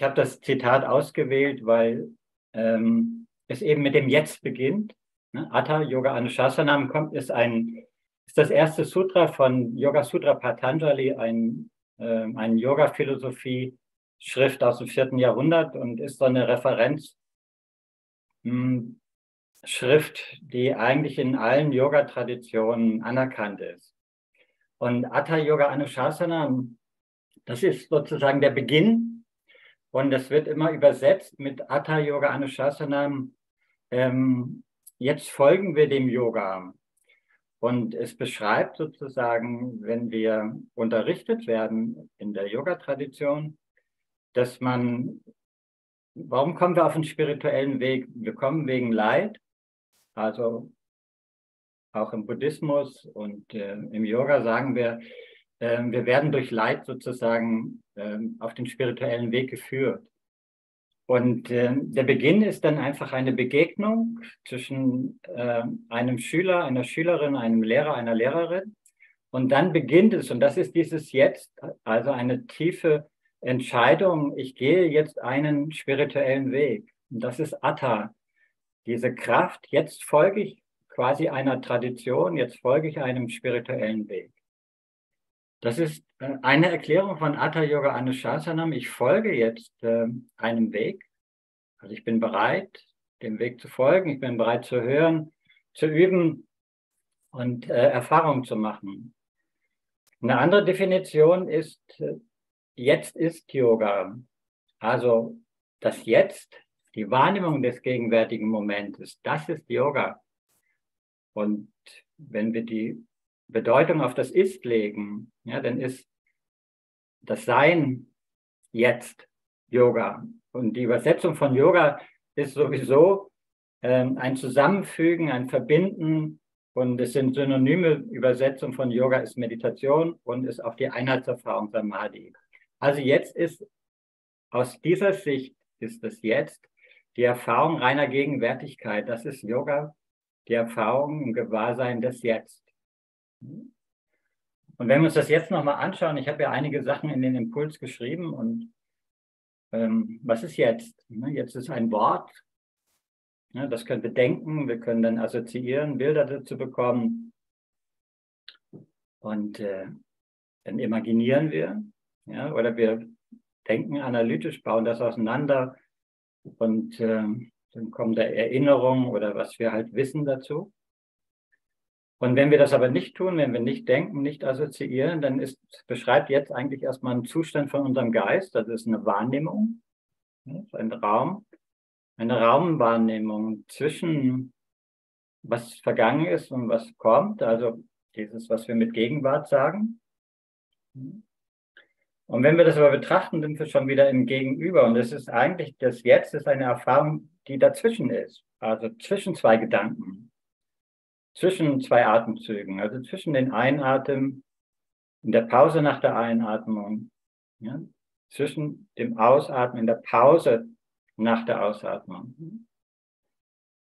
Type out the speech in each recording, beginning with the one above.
ich habe das Zitat ausgewählt, weil ähm, es eben mit dem Jetzt beginnt. Ne? Atta Yoga Anushasanam kommt, ist ein, ist das erste Sutra von Yoga Sutra Patanjali, ein, äh, ein Yoga-Philosophie-Schrift aus dem vierten Jahrhundert und ist so eine Referenz, hm, Schrift, die eigentlich in allen Yoga-Traditionen anerkannt ist. Und Atta Yoga Anushasana, das ist sozusagen der Beginn. Und das wird immer übersetzt mit Atta Yoga Anushasana. Ähm, jetzt folgen wir dem Yoga. Und es beschreibt sozusagen, wenn wir unterrichtet werden in der Yoga-Tradition, dass man, warum kommen wir auf den spirituellen Weg? Wir kommen wegen Leid, also auch im Buddhismus und äh, im Yoga sagen wir, äh, wir werden durch Leid sozusagen äh, auf den spirituellen Weg geführt. Und äh, der Beginn ist dann einfach eine Begegnung zwischen äh, einem Schüler, einer Schülerin, einem Lehrer, einer Lehrerin. Und dann beginnt es, und das ist dieses Jetzt, also eine tiefe Entscheidung, ich gehe jetzt einen spirituellen Weg. Und das ist Atta, diese Kraft, jetzt folge ich quasi einer Tradition, jetzt folge ich einem spirituellen Weg. Das ist äh, eine Erklärung von Atta Yoga Anushasanam. Ich folge jetzt äh, einem Weg. Also ich bin bereit, dem Weg zu folgen. Ich bin bereit zu hören, zu üben und äh, Erfahrung zu machen. Eine andere Definition ist, äh, jetzt ist Yoga. Also das Jetzt die Wahrnehmung des gegenwärtigen Momentes, das ist Yoga. Und wenn wir die Bedeutung auf das Ist legen, ja, dann ist das Sein jetzt Yoga. Und die Übersetzung von Yoga ist sowieso ähm, ein Zusammenfügen, ein Verbinden. Und es sind synonyme Übersetzungen von Yoga ist Meditation und ist auch die Einheitserfahrung Samadhi. Also jetzt ist aus dieser Sicht ist es jetzt die Erfahrung reiner Gegenwärtigkeit, das ist Yoga, die Erfahrung im Gewahrsein des Jetzt. Und wenn wir uns das jetzt nochmal anschauen, ich habe ja einige Sachen in den Impuls geschrieben und ähm, was ist jetzt? Ne, jetzt ist ein Wort, ja, das können wir denken, wir können dann assoziieren, Bilder dazu bekommen und äh, dann imaginieren wir ja, oder wir denken analytisch, bauen das auseinander und äh, dann kommen da Erinnerungen oder was wir halt wissen dazu. Und wenn wir das aber nicht tun, wenn wir nicht denken, nicht assoziieren, dann ist, beschreibt jetzt eigentlich erstmal einen Zustand von unserem Geist. Das ist eine Wahrnehmung, ein Raum, eine Raumwahrnehmung zwischen was vergangen ist und was kommt. Also dieses, was wir mit Gegenwart sagen. Und wenn wir das aber betrachten, sind wir schon wieder im Gegenüber. Und es ist eigentlich, das Jetzt ist eine Erfahrung, die dazwischen ist. Also zwischen zwei Gedanken, zwischen zwei Atemzügen, also zwischen den Einatmen, in der Pause nach der Einatmung, ja, zwischen dem Ausatmen, in der Pause nach der Ausatmung.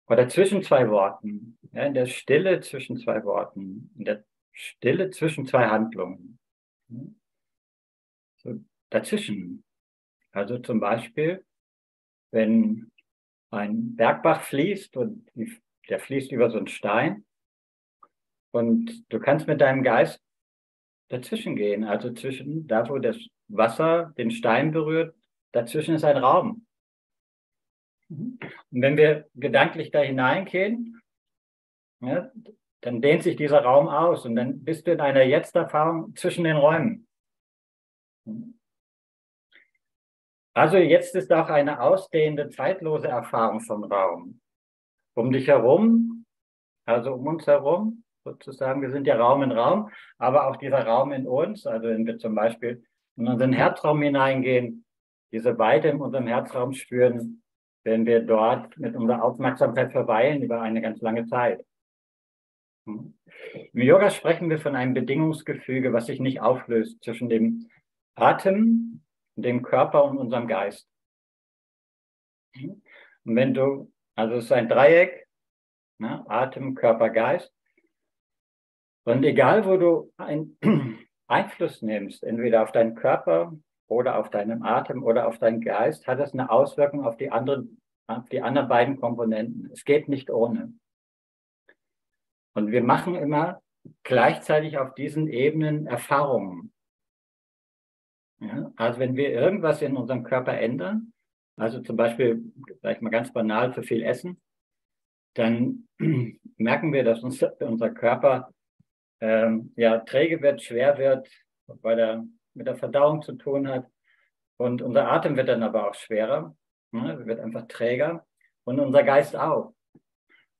Oder zwischen zwei Worten, ja, in der Stille zwischen zwei Worten, in der Stille zwischen zwei Handlungen so dazwischen. Also zum Beispiel, wenn ein Bergbach fließt und der fließt über so einen Stein und du kannst mit deinem Geist dazwischen gehen, also zwischen da, wo das Wasser den Stein berührt, dazwischen ist ein Raum. Und wenn wir gedanklich da hineingehen, ja, dann dehnt sich dieser Raum aus und dann bist du in einer Jetzt-Erfahrung zwischen den Räumen. Also jetzt ist auch eine ausdehnende, zeitlose Erfahrung von Raum. Um dich herum, also um uns herum, sozusagen, wir sind ja Raum in Raum, aber auch dieser Raum in uns, also wenn wir zum Beispiel in unseren Herzraum hineingehen, diese Weite in unserem Herzraum spüren, wenn wir dort mit unserer Aufmerksamkeit verweilen über eine ganz lange Zeit. Im Yoga sprechen wir von einem Bedingungsgefüge, was sich nicht auflöst zwischen dem Atem, dem Körper und unserem Geist. Und wenn du, also es ist ein Dreieck, ne, Atem, Körper, Geist. Und egal, wo du einen Einfluss nimmst, entweder auf deinen Körper oder auf deinen Atem oder auf deinen Geist, hat das eine Auswirkung auf die anderen, auf die anderen beiden Komponenten. Es geht nicht ohne. Und wir machen immer gleichzeitig auf diesen Ebenen Erfahrungen. Ja, also wenn wir irgendwas in unserem Körper ändern, also zum Beispiel, vielleicht mal ganz banal, zu viel essen, dann merken wir, dass uns, unser Körper ähm, ja, träge wird, schwer wird, weil er mit der Verdauung zu tun hat. Und unser Atem wird dann aber auch schwerer, ne, wird einfach träger und unser Geist auch.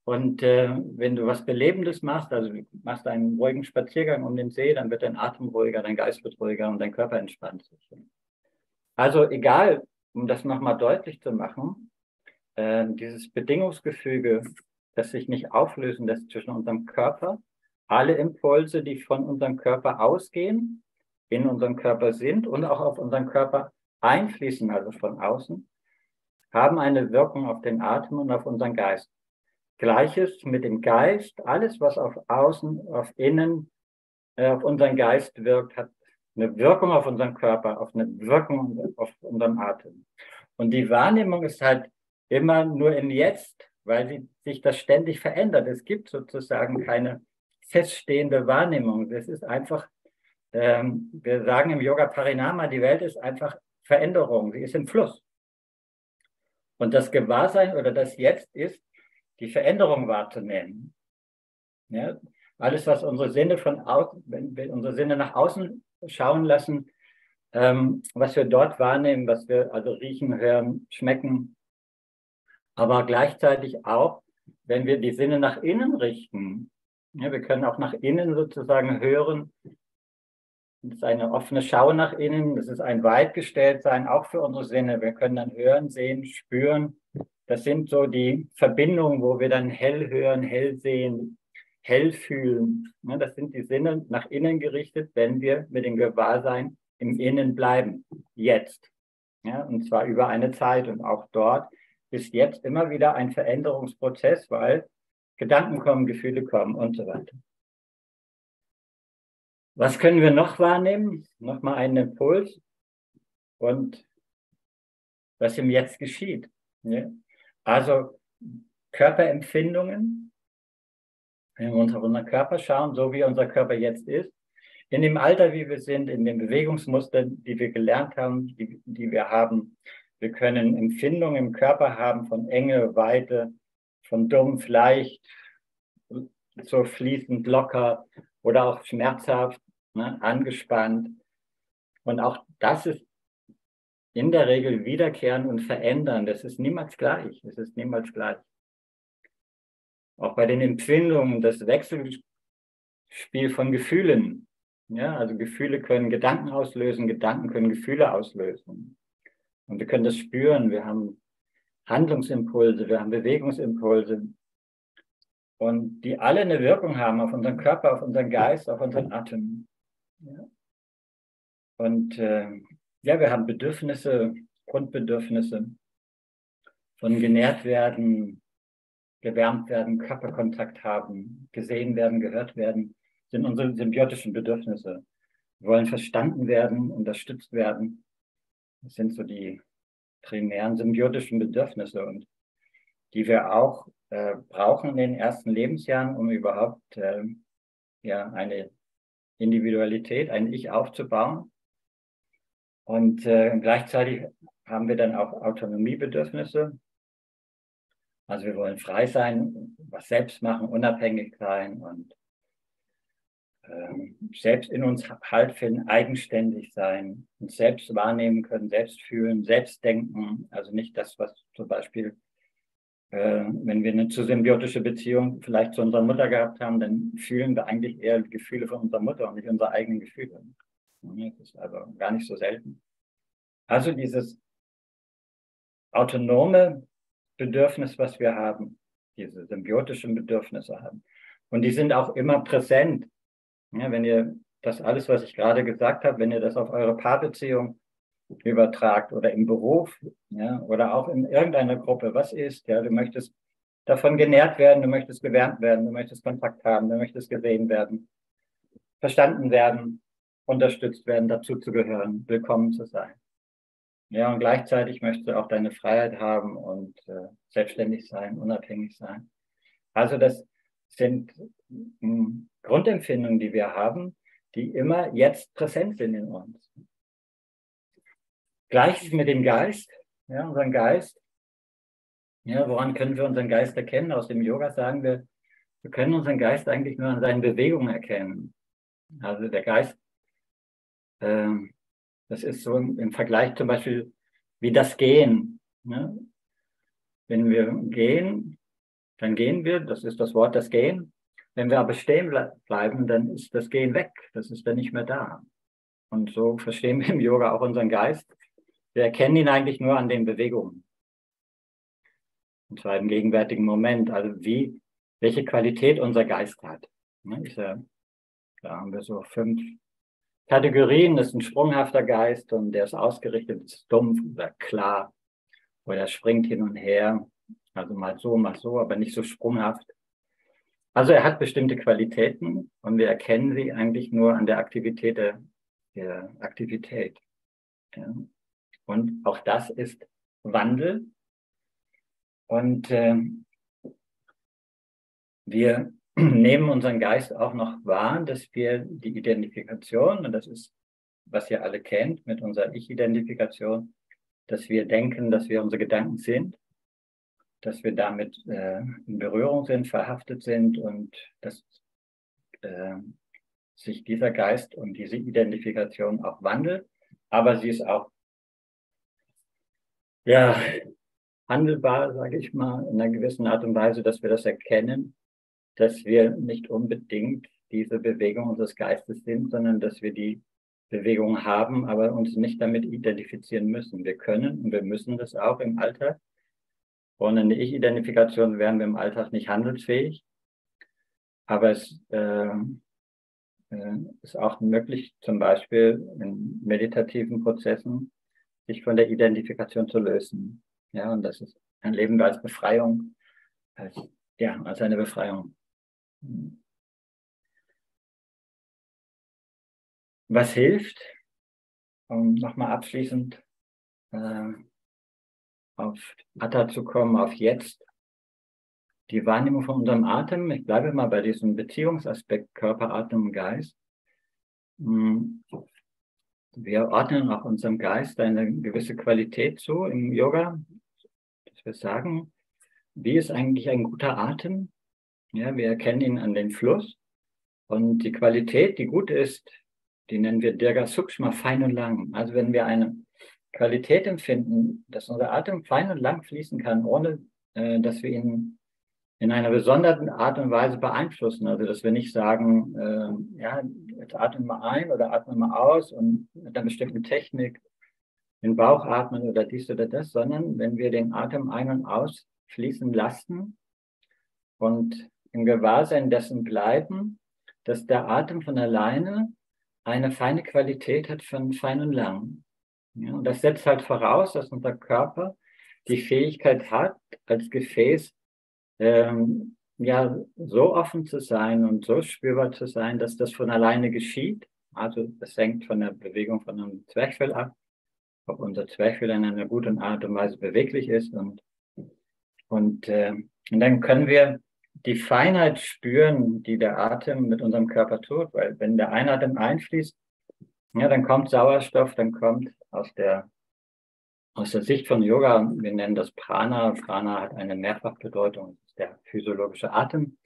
Und äh, wenn du was Belebendes machst, also du machst einen ruhigen Spaziergang um den See, dann wird dein Atem ruhiger, dein Geist wird ruhiger und dein Körper entspannt sich. Also egal, um das nochmal deutlich zu machen, äh, dieses Bedingungsgefüge, das sich nicht auflösen lässt zwischen unserem Körper, alle Impulse, die von unserem Körper ausgehen, in unserem Körper sind und auch auf unseren Körper einfließen, also von außen, haben eine Wirkung auf den Atem und auf unseren Geist. Gleiches mit dem Geist. Alles, was auf außen, auf innen, äh, auf unseren Geist wirkt, hat eine Wirkung auf unseren Körper, auf eine Wirkung auf unseren Atem. Und die Wahrnehmung ist halt immer nur im Jetzt, weil sie, sich das ständig verändert. Es gibt sozusagen keine feststehende Wahrnehmung. Das ist einfach, ähm, wir sagen im Yoga Parinama, die Welt ist einfach Veränderung, sie ist im Fluss. Und das Gewahrsein oder das Jetzt ist, die Veränderung wahrzunehmen. Ja? Alles, was unsere Sinne von außen, wenn wir unsere Sinne nach außen schauen lassen, ähm, was wir dort wahrnehmen, was wir also riechen, hören, schmecken, aber gleichzeitig auch, wenn wir die Sinne nach innen richten. Ja, wir können auch nach innen sozusagen hören. Das ist eine offene Schau nach innen, das ist ein Weitgestelltsein, auch für unsere Sinne. Wir können dann hören, sehen, spüren, das sind so die Verbindungen, wo wir dann hell hören, hell sehen, hell fühlen. Das sind die Sinne nach innen gerichtet, wenn wir mit dem Gewahrsein im Innen bleiben. Jetzt. Ja, und zwar über eine Zeit. Und auch dort ist jetzt immer wieder ein Veränderungsprozess, weil Gedanken kommen, Gefühle kommen und so weiter. Was können wir noch wahrnehmen? Nochmal einen Impuls und was im Jetzt geschieht. Ja? Also Körperempfindungen, wenn wir uns auf unseren Körper schauen, so wie unser Körper jetzt ist, in dem Alter, wie wir sind, in den Bewegungsmustern, die wir gelernt haben, die, die wir haben. Wir können Empfindungen im Körper haben von Enge, Weite, von dumpf, leicht, so fließend, locker oder auch schmerzhaft, ne, angespannt. Und auch das ist in der Regel wiederkehren und verändern. Das ist niemals gleich. Es ist niemals gleich. Auch bei den Empfindungen, das Wechselspiel von Gefühlen. Ja, also Gefühle können Gedanken auslösen, Gedanken können Gefühle auslösen. Und wir können das spüren. Wir haben Handlungsimpulse, wir haben Bewegungsimpulse. Und die alle eine Wirkung haben auf unseren Körper, auf unseren Geist, auf unseren Atem. Ja. Und äh, ja, wir haben Bedürfnisse, Grundbedürfnisse von genährt werden, gewärmt werden, Körperkontakt haben, gesehen werden, gehört werden, sind unsere symbiotischen Bedürfnisse. Wir wollen verstanden werden, unterstützt werden. Das sind so die primären symbiotischen Bedürfnisse und die wir auch äh, brauchen in den ersten Lebensjahren, um überhaupt äh, ja, eine Individualität, ein Ich aufzubauen. Und äh, gleichzeitig haben wir dann auch Autonomiebedürfnisse. Also wir wollen frei sein, was selbst machen, unabhängig sein und selbst in uns Halt finden, eigenständig sein, uns selbst wahrnehmen können, selbst fühlen, selbst denken. Also nicht das, was zum Beispiel, äh, wenn wir eine zu symbiotische Beziehung vielleicht zu unserer Mutter gehabt haben, dann fühlen wir eigentlich eher die Gefühle von unserer Mutter und nicht unsere eigenen Gefühle. Das ist also gar nicht so selten. Also dieses autonome Bedürfnis, was wir haben, diese symbiotischen Bedürfnisse haben. Und die sind auch immer präsent. Ja, wenn ihr das alles, was ich gerade gesagt habe, wenn ihr das auf eure Paarbeziehung übertragt oder im Beruf ja, oder auch in irgendeiner Gruppe, was ist, ja, du möchtest davon genährt werden, du möchtest gewärmt werden, du möchtest Kontakt haben, du möchtest gesehen werden, verstanden werden, unterstützt werden, dazu zu gehören, willkommen zu sein. Ja, und gleichzeitig möchtest du auch deine Freiheit haben und äh, selbstständig sein, unabhängig sein. Also das sind Grundempfindungen, die wir haben, die immer jetzt präsent sind in uns. Gleiches mit dem Geist, ja, unseren Geist. Ja, woran können wir unseren Geist erkennen? Aus dem Yoga sagen wir, wir können unseren Geist eigentlich nur an seinen Bewegungen erkennen. Also der Geist ähm, das ist so im Vergleich zum Beispiel wie das Gehen. Ne? Wenn wir gehen, dann gehen wir, das ist das Wort das Gehen. Wenn wir aber stehen bleiben, dann ist das Gehen weg, das ist dann nicht mehr da. Und so verstehen wir im Yoga auch unseren Geist. Wir erkennen ihn eigentlich nur an den Bewegungen. Und zwar im gegenwärtigen Moment, also wie, welche Qualität unser Geist hat. Ne? Ich, da haben wir so fünf Kategorien das ist ein sprunghafter Geist und der ist ausgerichtet, ist dumpf oder klar oder er springt hin und her, also mal so, mal so, aber nicht so sprunghaft. Also er hat bestimmte Qualitäten und wir erkennen sie eigentlich nur an der Aktivität der, der Aktivität. Ja. Und auch das ist Wandel. Und äh, wir nehmen unseren Geist auch noch wahr, dass wir die Identifikation, und das ist, was ihr alle kennt mit unserer Ich-Identifikation, dass wir denken, dass wir unsere Gedanken sind, dass wir damit äh, in Berührung sind, verhaftet sind und dass äh, sich dieser Geist und diese Identifikation auch wandelt, aber sie ist auch ja handelbar, sage ich mal, in einer gewissen Art und Weise, dass wir das erkennen dass wir nicht unbedingt diese Bewegung unseres Geistes sind, sondern dass wir die Bewegung haben, aber uns nicht damit identifizieren müssen. Wir können und wir müssen das auch im Alltag. Ohne eine Ich-Identifikation wären wir im Alltag nicht handelsfähig. Aber es äh, äh, ist auch möglich, zum Beispiel in meditativen Prozessen, sich von der Identifikation zu lösen. Ja, und das ist ein Leben als Befreiung, als, ja, als eine Befreiung. Was hilft, um nochmal abschließend äh, auf Atta zu kommen, auf jetzt, die Wahrnehmung von unserem Atem. Ich bleibe mal bei diesem Beziehungsaspekt Körper, Atem und Geist. Hm. Wir ordnen auch unserem Geist eine gewisse Qualität zu im Yoga, dass wir sagen, wie ist eigentlich ein guter Atem? Ja, wir erkennen ihn an den Fluss. Und die Qualität, die gut ist, die nennen wir Dirga Sukshma, fein und lang. Also wenn wir eine Qualität empfinden, dass unser Atem fein und lang fließen kann, ohne äh, dass wir ihn in einer besonderen Art und Weise beeinflussen. Also dass wir nicht sagen, äh, ja, jetzt atmen wir ein oder atmen wir aus und mit einer bestimmten Technik den Bauch atmen oder dies oder das, sondern wenn wir den Atem ein- und ausfließen lassen und im Gewahrsein dessen bleiben, dass der Atem von alleine eine feine Qualität hat von fein und lang. Ja, und das setzt halt voraus, dass unser Körper die Fähigkeit hat, als Gefäß ähm, ja so offen zu sein und so spürbar zu sein, dass das von alleine geschieht. Also das hängt von der Bewegung von einem Zwerchfell ab, ob unser Zwerchfell in einer guten Art und Weise beweglich ist und und, äh, und dann können wir die Feinheit spüren, die der Atem mit unserem Körper tut, weil wenn der Einatem einfließt, ja, dann kommt Sauerstoff, dann kommt aus der, aus der Sicht von Yoga, wir nennen das Prana. Prana hat eine Mehrfachbedeutung, das ist der physiologische Atem,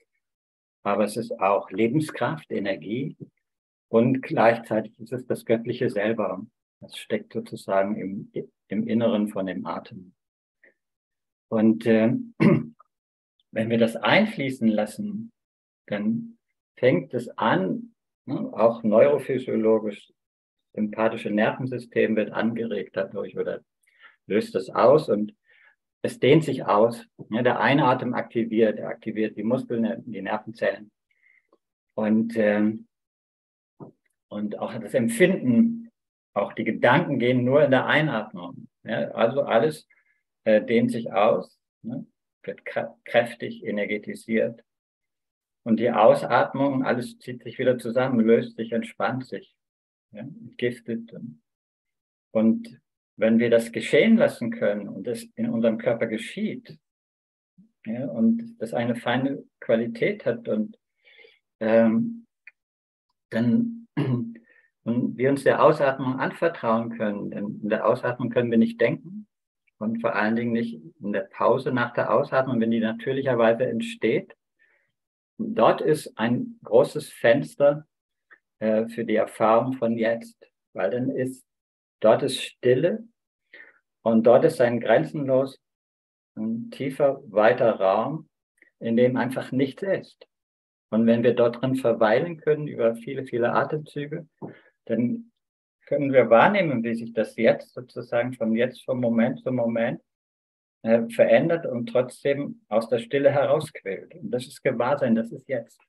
aber es ist auch Lebenskraft, Energie und gleichzeitig ist es das Göttliche selber. Das steckt sozusagen im, im Inneren von dem Atem. Und äh, wenn wir das einfließen lassen, dann fängt es an, ne, auch neurophysiologisch, sympathische Nervensystem wird angeregt dadurch oder löst es aus und es dehnt sich aus. Ne, der Einatmen aktiviert, er aktiviert die Muskeln, die Nervenzellen. Und, äh, und auch das Empfinden, auch die Gedanken gehen nur in der Einatmung. Ja, also alles äh, dehnt sich aus. Ne? wird kräftig energetisiert. Und die Ausatmung, alles zieht sich wieder zusammen, löst sich, entspannt sich. Ja, entgiftet. Und wenn wir das geschehen lassen können und das in unserem Körper geschieht, ja, und das eine feine Qualität hat und ähm, dann und wir uns der Ausatmung anvertrauen können. Denn in der Ausatmung können wir nicht denken und vor allen Dingen nicht in der Pause nach der Ausatmung, wenn die natürlicherweise entsteht. Dort ist ein großes Fenster äh, für die Erfahrung von jetzt, weil dann ist, dort ist Stille und dort ist ein grenzenlos ein tiefer, weiter Raum, in dem einfach nichts ist. Und wenn wir dort drin verweilen können über viele, viele Atemzüge, dann können wir wahrnehmen, wie sich das jetzt sozusagen von jetzt, vom Moment zu Moment äh, verändert und trotzdem aus der Stille herausquält. Und das ist Gewahrsein, das ist jetzt.